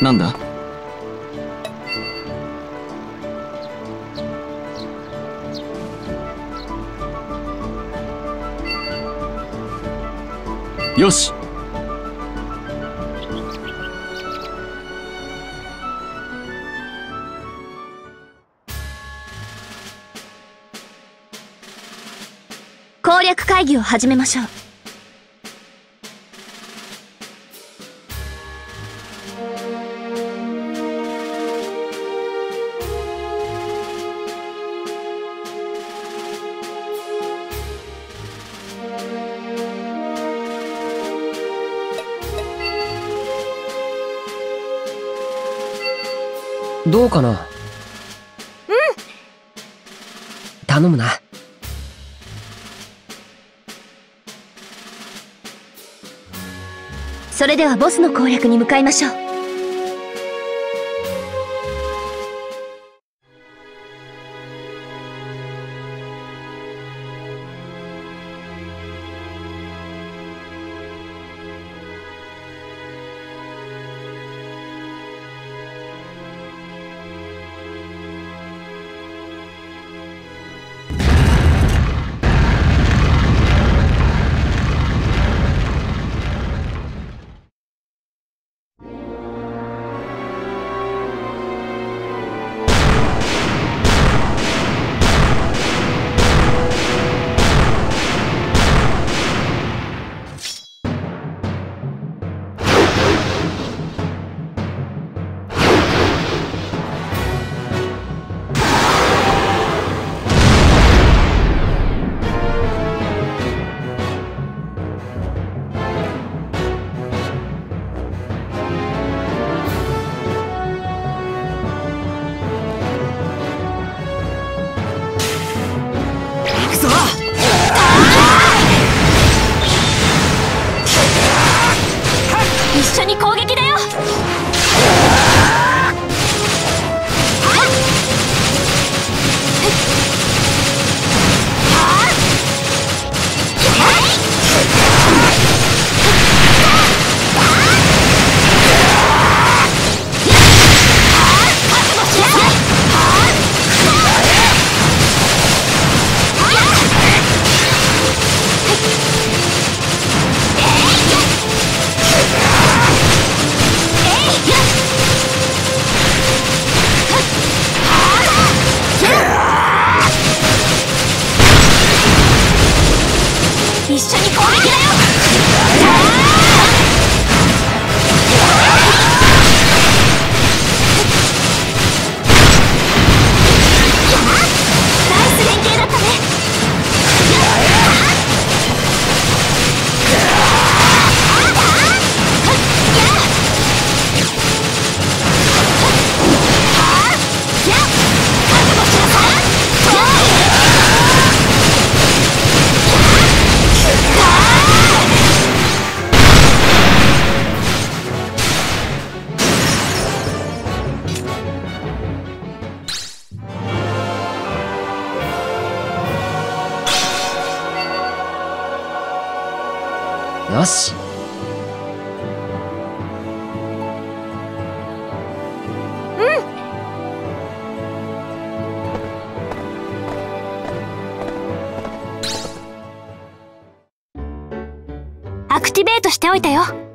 なんだ？よし。攻略会議を始めましょう。どうかな？うん。頼むな。それではボスの攻略に向かいましょうに攻撃だよ。よし。アクティベートしておいたよ。